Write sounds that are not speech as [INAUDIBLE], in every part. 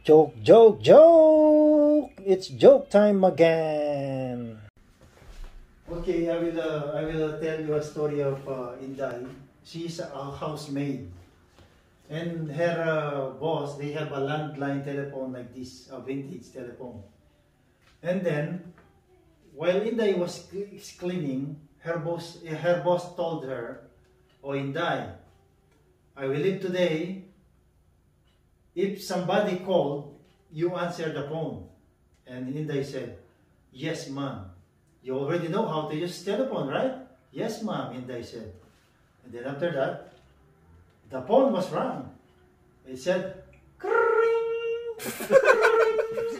Joke, joke, joke! It's joke time again. Okay, I will. Uh, I will tell you a story of uh, Inday. She's a housemaid, and her uh, boss. They have a landline telephone like this, a vintage telephone. And then, while Inday was cleaning, her boss, her boss told her, "Oh Inday, I will leave today if somebody called, you answer the phone. And Inday said, Yes, ma'am. You already know how to use telephone, right? Yes, ma'am, Inday said. And then after that, the phone was rung. It said,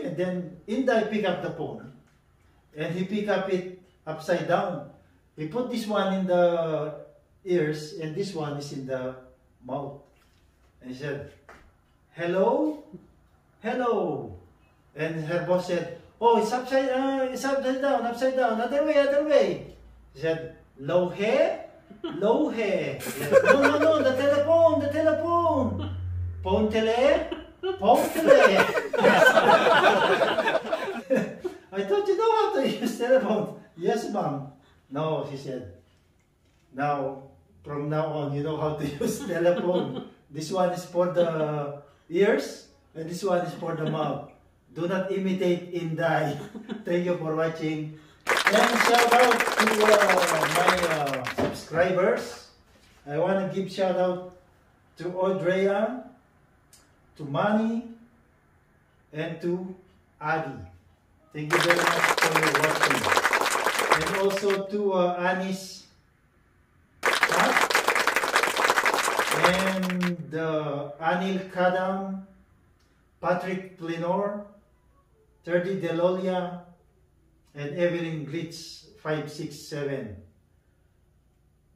and then Inday picked up the phone. And he picked up it upside down. He put this one in the ears and this one is in the mouth. And he said, hello, hello. And her boss said, oh, it's upside, uh, it's upside down, upside down, other way, other way. She said, low hair, low hair. Said, no, no, no, the telephone, the telephone. Phone tele, phone tele. [LAUGHS] I thought you know how to use telephone. Yes, ma'am. No, she said. Now, from now on, you know how to [LAUGHS] use telephone. This one is for the ears, and this one is for the mouth. Do not imitate Inday. [LAUGHS] Thank you for watching. And shout out to uh, my uh, subscribers. I want to give shout out to Audrea, to Manny, and to Adi. Thank you very much for watching. And also to uh, Anis uh, Anil Kadam, Patrick Plenor, Terdy Delolia, and Evelyn Glitz 567.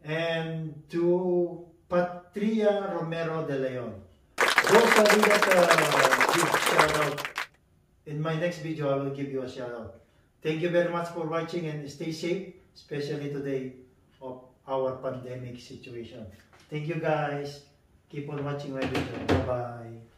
And to Patria Romero de Leon. Those are that uh, give shout out. In my next video, I will give you a shout out. Thank you very much for watching and stay safe, especially today of our pandemic situation. Thank you guys. Keep on watching my video. Bye-bye.